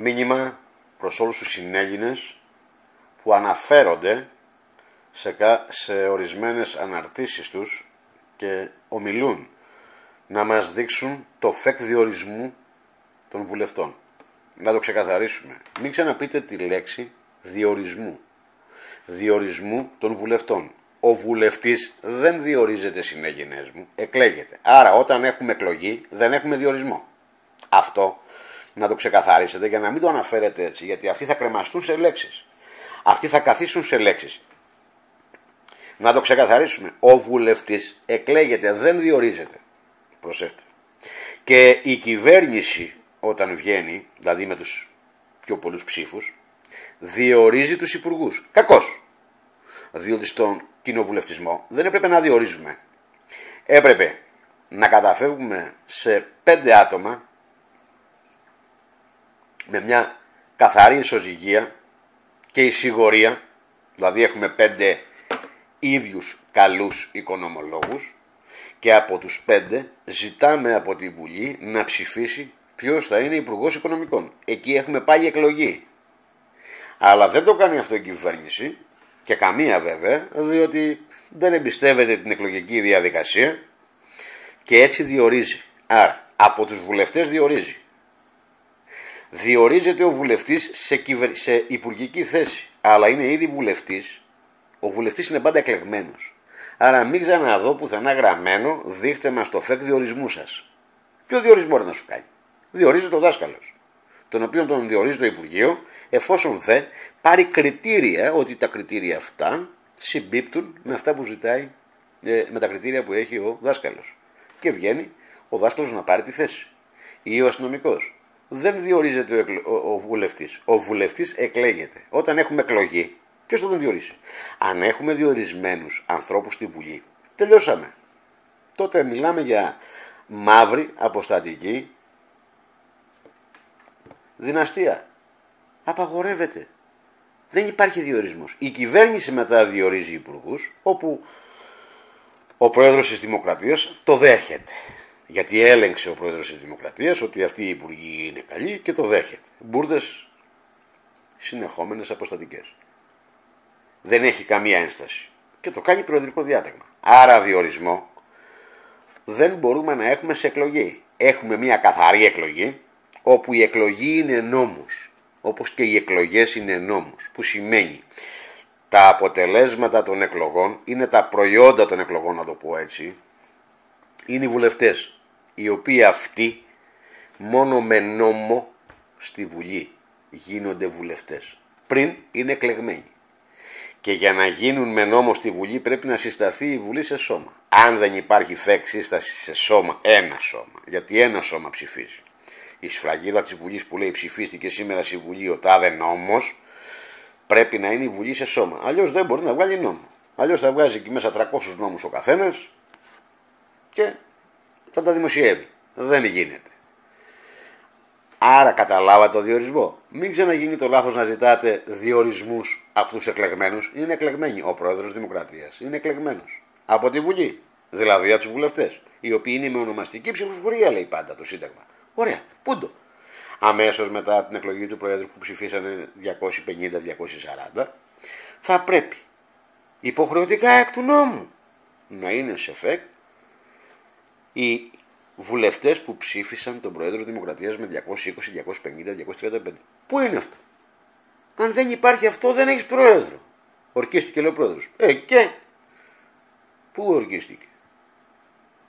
μήνυμα προς όλους τους συνέλληνες που αναφέρονται σε, σε ορισμένες αναρτήσεις τους και ομιλούν να μας δείξουν το φεκ διορισμού των βουλευτών. Να το ξεκαθαρίσουμε. Μην ξαναπείτε τη λέξη διορισμού. Διορισμού των βουλευτών. Ο βουλευτής δεν διορίζεται συνέγενες μου, εκλέγεται. Άρα όταν έχουμε εκλογή δεν έχουμε διορισμό. Αυτό να το ξεκαθαρίσετε για να μην το αναφέρετε έτσι, γιατί αυτοί θα κρεμαστούν σε λέξεις. Αυτοί θα καθίσουν σε λέξεις. Να το ξεκαθαρίσουμε. Ο βουλευτής εκλέγεται, δεν διορίζεται. Προσέχτε. Και η κυβέρνηση όταν βγαίνει, δηλαδή με τους πιο πολλούς ψήφους, διορίζει τους υπουργούς. Κακός. Διότι στον κοινοβουλευτισμό δεν έπρεπε να διορίζουμε. Έπρεπε να καταφεύγουμε σε πέντε άτομα με μια καθαρή ισοζυγία και εισηγορία, δηλαδή έχουμε πέντε ίδιους καλούς οικονομολόγους και από τους πέντε ζητάμε από την Βουλή να ψηφίσει ποιος θα είναι υπουργός Οικονομικών. Εκεί έχουμε πάλι εκλογή. Αλλά δεν το κάνει αυτό η κυβέρνηση και καμία βέβαια, διότι δεν εμπιστεύεται την εκλογική διαδικασία και έτσι διορίζει. Άρα, από τους βουλευτές διορίζει διορίζεται ο βουλευτής σε, κυβερ... σε υπουργική θέση. Αλλά είναι ήδη βουλευτής. Ο βουλευτής είναι πάντα εκλεγμένος. Άρα μην ξαναδώ πουθενά γραμμένο, δείχτε μας το φεκ διορισμού σας. Ποιο διορισμός να σου κάνει. Διορίζεται ο δάσκαλος. Τον οποίο τον διορίζει το Υπουργείο, εφόσον δε πάρει κριτήρια, ότι τα κριτήρια αυτά συμπίπτουν με αυτά που ζητάει, ε, με τα κριτήρια που έχει ο δάσκαλος. Και βγαίνει ο δάσκαλος να πάρει τη θέση. Ή ο αστυνομικός δεν διορίζεται ο, ο, ο βουλευτής. Ο βουλευτής εκλέγεται. Όταν έχουμε εκλογή, ποιο θα τον διορίσει. Αν έχουμε διορισμένους ανθρώπους στη Βουλή, τελειώσαμε. Τότε μιλάμε για μαύρη αποστατική δυναστεία. Απαγορεύεται. Δεν υπάρχει διορισμός. Η κυβέρνηση μετά διορίζει υπουργούς, όπου ο πρόεδρος της Δημοκρατίας το δέχεται. Γιατί έλεγξε ο πρόεδρος της Δημοκρατίας ότι αυτή η υπουργοί είναι καλή και το δέχεται. Μπουρδες συνεχόμενες αποστατικές. Δεν έχει καμία ένσταση. Και το κάνει προεδρικό διάταγμα. Άρα διορισμό δεν μπορούμε να έχουμε σε εκλογή. Έχουμε μια καθαρή εκλογή όπου η εκλογή είναι νόμος. Όπως και οι εκλογές είναι νόμος. Που σημαίνει τα αποτελέσματα των εκλογών είναι τα προϊόντα των εκλογών να το πω έτσι. Είναι οι βουλευτές οι οποίοι αυτοί μόνο με νόμο στη Βουλή γίνονται βουλευτές. Πριν είναι εκλεγμένοι. Και για να γίνουν με νόμο στη Βουλή πρέπει να συσταθεί η Βουλή σε σώμα. Αν δεν υπάρχει φέκ σύσταση σε σώμα, ένα σώμα. Γιατί ένα σώμα ψηφίζει. Η σφραγίδα της Βουλής που λέει ψηφίστηκε σήμερα στη Βουλή ο τάδε νόμος, πρέπει να είναι η Βουλή σε σώμα. Αλλιώς δεν μπορεί να βγάλει νόμο. Αλλιώς θα βγάζει εκεί μέσα 300 νόμους ο καθένας και θα τα δημοσιεύει. Δεν γίνεται. Άρα καταλάβατε το διορισμό. Μην ξαναγίνει το λάθος να ζητάτε διορισμούς από τους εκλεγμένους. Είναι εκλεγμένοι. Ο πρόεδρος Δημοκρατίας είναι εκλεγμένος. Από τη Βουλή. Δηλαδή από τους βουλευτές. Οι οποίοι είναι με ονομαστική ψηφοφορία, λέει πάντα το Σύνταγμα. Ωραία. Πούντο. Αμέσως μετά την εκλογή του Προέδρου που ψηφίσανε 250-240, θα πρέπει υποχρεωτικά εκ του νόμου να είναι σε ΦΕΚ οι βουλευτές που ψήφισαν τον Πρόεδρο Δημοκρατίας με 220, 250, 235. Πού είναι αυτό; Αν δεν υπάρχει αυτό δεν έχεις Πρόεδρο. Ορκίστηκε λέει ο Πρόεδρος. Ε και; Πού ορκίστηκε;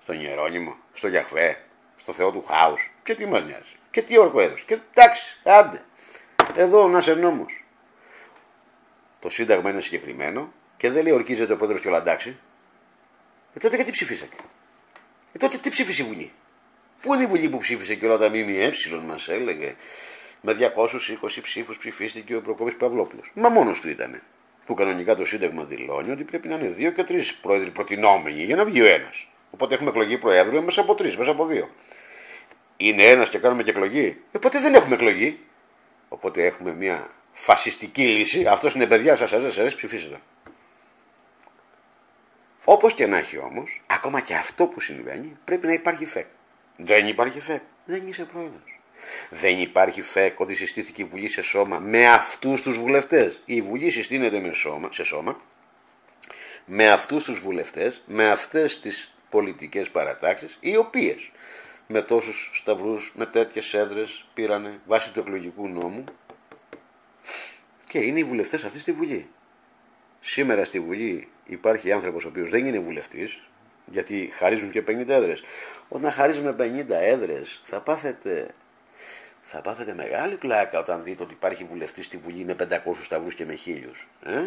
Στον Ιερώνυμο, στο Γιαχβέ, στο Θεό του Χάους. Και τι μας νοιάζει; Και τι όρκο έδωσε; Και εντάξει, άντε. Εδώ να είσαι νόμος. Το Σύνταγμα είναι συγκεκριμένο και δεν λέει ορκίζεται ο Πρόεδρος και όλα εντάξει. Ε, τότε γιατί ψηφίσατε; Ε, τότε τι ψήφισε η Βουλή; Πού είναι η Βουλή που ψήφισε και όλα τα ΜΜΕ μας έλεγε. Με 220 ψήφους ψηφίστηκε ο Προκόπης Παυλόπουλος. Μα μόνος του ήταν. Που κανονικά το Σύνταγμα δηλώνει ότι πρέπει να είναι δύο και τρεις πρόεδροι προτινόμενοι για να βγει ο ένας. Οπότε έχουμε εκλογή Προέδρου μέσα από τρεις, μέσα από δύο. Είναι ένας και κάνουμε και εκλογή; Οπότε δεν έχουμε εκλογή. Οπότε έχουμε μια φασιστική λύση. Αυτός είναι παιδιά σας, σας αρέσει, ψηφίσετε. Όπως και να έχει όμως, ακόμα και αυτό που συμβαίνει πρέπει να υπάρχει φεκ. Δεν υπάρχει φεκ. Δεν είσαι πρόεδρος. Δεν υπάρχει φεκ ότι συστήθηκε η Βουλή σε σώμα με αυτούς τους βουλευτές. Η Βουλή συστήνεται με σώμα, σε σώμα με αυτούς τους βουλευτές, με αυτές τις πολιτικές παρατάξεις, οι οποίες με τόσους σταυρούς, με τέτοιες έδρες πήρανε βάσει του εκλογικού νόμου και είναι οι βουλευτές αυτής στη Βουλής. Σήμερα στη Βουλή υπάρχει άνθρωπος ο οποίος δεν είναι βουλευτής, γιατί χαρίζουν και 50 έδρες. Όταν χαρίζουμε 50 έδρες θα πάθετε, θα πάθετε μεγάλη πλάκα όταν δείτε ότι υπάρχει βουλευτής στη Βουλή με 500 σταυρούς και με χίλιους. Ε;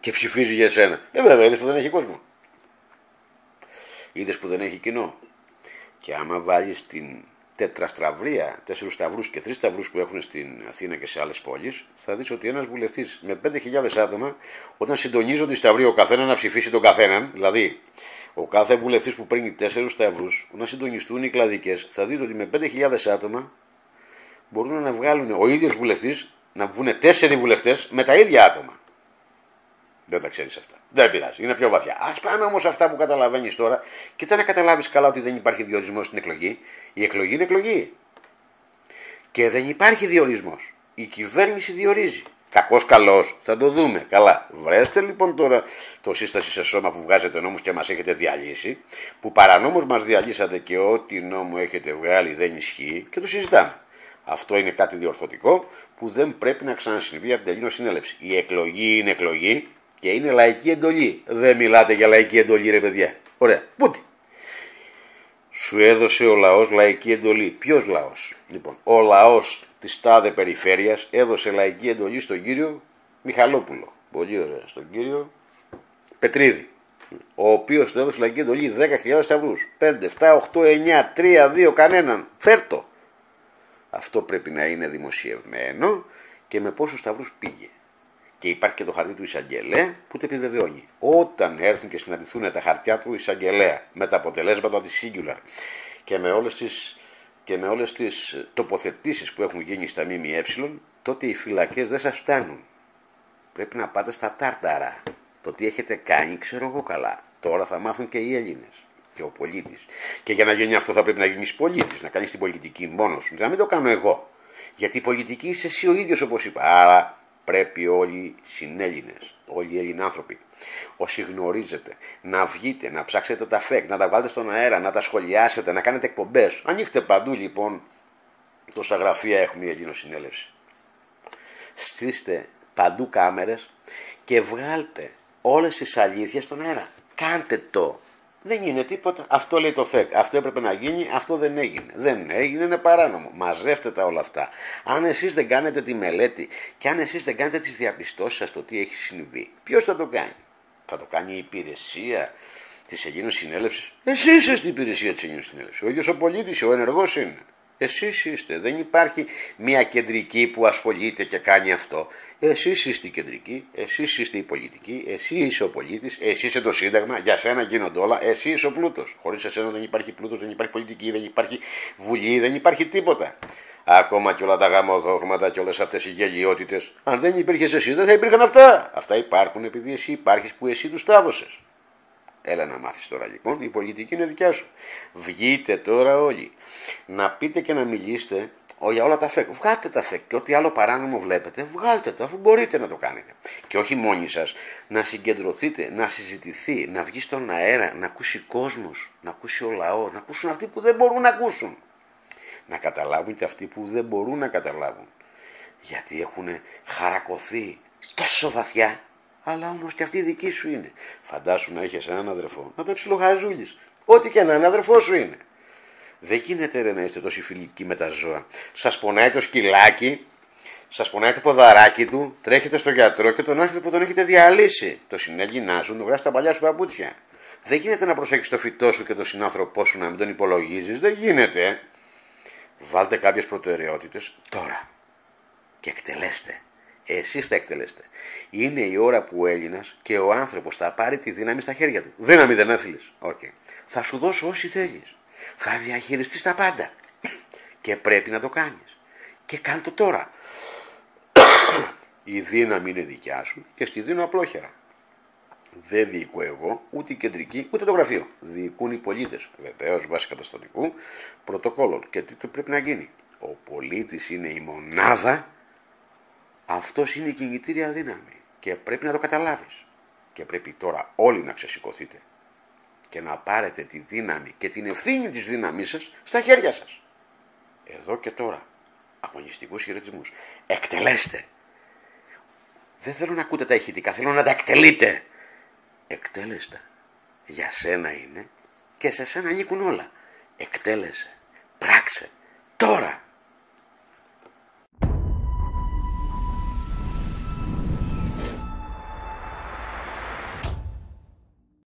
Και ψηφίζει για εσένα. Ε βέβαια, είδες που δεν έχει κόσμο. Είδες που δεν έχει κοινό. Και άμα βάλεις την τετραστραυρία, τέσσερους σταυρούς και τρεις σταυρούς που έχουν στην Αθήνα και σε άλλες πόλεις, θα δεις ότι ένας βουλευτής με 5.000 άτομα, όταν συντονίζονται οι σταυροί ο καθένας να ψηφίσει τον καθέναν, δηλαδή ο κάθε βουλευτής που παίρνει τέσσερους σταυρούς, όταν συντονιστούν οι κλαδικές, θα δείτε ότι με 5.000 άτομα μπορούν να βγάλουν ο ίδιος βουλευτής να βγουν τέσσερι βουλευτές με τα ίδια άτομα. Δεν τα ξέρεις αυτά. Δεν πειράζει. Είναι πιο βαθιά. Α πάμε όμως αυτά που καταλαβαίνεις τώρα. Κοίτα να καταλάβεις καλά ότι δεν υπάρχει διορισμός στην εκλογή. Η εκλογή είναι εκλογή. Και δεν υπάρχει διορισμός. Η κυβέρνηση διορίζει. Κακός καλός, θα το δούμε. Καλά. Βρέστε λοιπόν τώρα το σύσταση σε σώμα που βγάζετε νόμους και μας έχετε διαλύσει, που παρανόμω μας διαλύσατε και ό,τι νόμο έχετε βγάλει δεν ισχύει και το συζητάμε. Αυτό είναι κάτι διορθωτικό που δεν πρέπει να ξανασυμβεί από την Ελληνική Συνέλευση. Η εκλογή είναι εκλογή και είναι λαϊκή εντολή. Δεν μιλάτε για λαϊκή εντολή, ρε παιδιά. Ωραία. Πούτι. Σου έδωσε ο λαός λαϊκή εντολή. Ποιος λαός; Λοιπόν, ο λαός της τάδε περιφέρειας έδωσε λαϊκή εντολή στον κύριο Μιχαλόπουλο. Πολύ ωραία. Στον κύριο Πετρίδη. Ο οποίος του έδωσε λαϊκή εντολή 10.000 σταυρούς. 5, 7, 8, 9, 3, 2, κανέναν. Φέρτο. Αυτό πρέπει να είναι δημοσιευμένο και με πόσους σταυρούς πήγε. Και υπάρχει και το χαρτί του εισαγγελέα που το επιβεβαιώνει. Όταν έρθουν και συναντηθούν τα χαρτιά του εισαγγελέα με τα αποτελέσματα της Singular και με όλες τις, και με όλες τις τοποθετήσεις που έχουν γίνει στα ΜΜΕ, τότε οι φυλακές δεν σας φτάνουν. Πρέπει να πάτε στα τάρταρα. Το τι έχετε κάνει ξέρω εγώ καλά. Τώρα θα μάθουν και οι Έλληνες και ο πολίτης. Και για να γίνει αυτό θα πρέπει να γίνεις πολίτης, να κάνεις την πολιτική μόνος σου. Να μην το κάνω εγώ. Γιατί η πολιτική είσαι εσύ ο ίδιος όπως είπα. Άρα πρέπει όλοι οι συνέλληνες, όλοι οι Ελληνάνθρωποι, όσοι γνωρίζετε, να βγείτε, να ψάξετε τα φεκ, να τα βάλετε στον αέρα, να τα σχολιάσετε, να κάνετε εκπομπές. Ανοίχτε παντού λοιπόν, τόσα γραφεία έχουμε η Ελληνοσυνέλευση. Στήστε παντού κάμερες και βγάλτε όλες τις αλήθειες στον αέρα. Κάντε το. Δεν είναι τίποτα. Αυτό λέει το ΦΕΚ. Αυτό έπρεπε να γίνει, αυτό δεν έγινε. Δεν έγινε, είναι παράνομο. Μαζεύτε τα όλα αυτά. Αν εσείς δεν κάνετε τη μελέτη και αν εσείς δεν κάνετε τις διαπιστώσεις σας το τι έχει συμβεί, ποιος θα το κάνει; Θα το κάνει η υπηρεσία της Ελλήνου Συνέλευσης; Εσείς είστε στην υπηρεσία της Ελλήνου Συνέλευσης. Ο ίδιος ο πολίτης, ο ενεργός είναι. Εσείς είστε. Δεν υπάρχει μια κεντρική που ασχολείται και κάνει αυτό. Εσείς είστε η κεντρική, εσείς είστε η πολιτική, εσύ είσαι ο πολίτης, εσύ είσαι το σύνταγμα, για σένα γίνονται όλα, εσύ είσαι ο πλούτος. Χωρίς εσένα δεν υπάρχει πλούτος, δεν υπάρχει πολιτική, δεν υπάρχει βουλή, δεν υπάρχει τίποτα. Ακόμα και όλα τα γαμοδόγματα και όλες αυτές οι γελιότητες. Αν δεν υπήρχες εσύ δεν θα υπήρχαν αυτά. Αυτά υπάρχουν επειδή εσύ υπάρχεις που εσύ τους τα έδωσες. Έλα να μάθεις τώρα λοιπόν, η πολιτική είναι δικιά σου. Βγείτε τώρα όλοι. Να πείτε και να μιλήσετε για όλα τα φεκ. Βγάλτε τα φεκ και ό,τι άλλο παράνομο βλέπετε, βγάλτε τα αφού μπορείτε να το κάνετε. Και όχι μόνοι σας, να συγκεντρωθείτε, να συζητηθεί, να βγει στον αέρα, να ακούσει κόσμος, να ακούσει ο λαός, να ακούσουν αυτοί που δεν μπορούν να ακούσουν. Να καταλάβουν και αυτοί που δεν μπορούν να καταλάβουν. Γιατί έχουν χαρακωθεί τόσο βαθιά αλλά όμως και αυτή η δική σου είναι. Φαντάσου να έχεις έναν αδερφό, να τα ψιλοχαζούλει. Ό,τι και να είναι, αδερφό σου είναι. Δεν γίνεται ρε να είστε τόσοι φιλικοί με τα ζώα. Σας πονάει το σκυλάκι, σας πονάει το ποδαράκι του, τρέχετε στο γιατρό και τον έρχεται που τον έχετε διαλύσει. Το να σου, τον γράφει τα παλιά σου παπούτσια. Δεν γίνεται να προσέχεις το φυτό σου και τον συνάνθρωπό σου να μην τον υπολογίζεις. Δεν γίνεται. Βάλτε κάποιες προτεραιότητες τώρα και εκτελέστε. Εσείς θα εκτελέσετε. Είναι η ώρα που ο Έλληνας και ο άνθρωπος θα πάρει τη δύναμη στα χέρια του. Δύναμη δεν έθελες. Okay. Θα σου δώσω όσοι θέλεις. Θα διαχειριστείς τα πάντα. Και πρέπει να το κάνεις. Και κάνε το τώρα. η δύναμη είναι δικιά σου και στη δίνω απλόχερα. Δεν διοικώ εγώ, ούτε η κεντρική, ούτε το γραφείο. Διοικούν οι πολίτες. Βεβαίως βάσει καταστατικού πρωτοκόλων. Και τι πρέπει να γίνει. Ο πολίτης είναι η μονάδα, αυτός είναι η κινητήρια δύναμη. Και πρέπει να το καταλάβεις. Και πρέπει τώρα όλοι να ξεσηκωθείτε και να πάρετε τη δύναμη και την ευθύνη της δύναμής σας στα χέρια σας. Εδώ και τώρα. Αγωνιστικούς χαιρετισμούς. Εκτελέστε. Δεν θέλω να ακούτε τα ηχητικά, θέλω να τα εκτελείτε. Εκτέλεστα. Για σένα είναι και σε σένα ανήκουν όλα. Εκτέλεσε. Πράξε. Τώρα.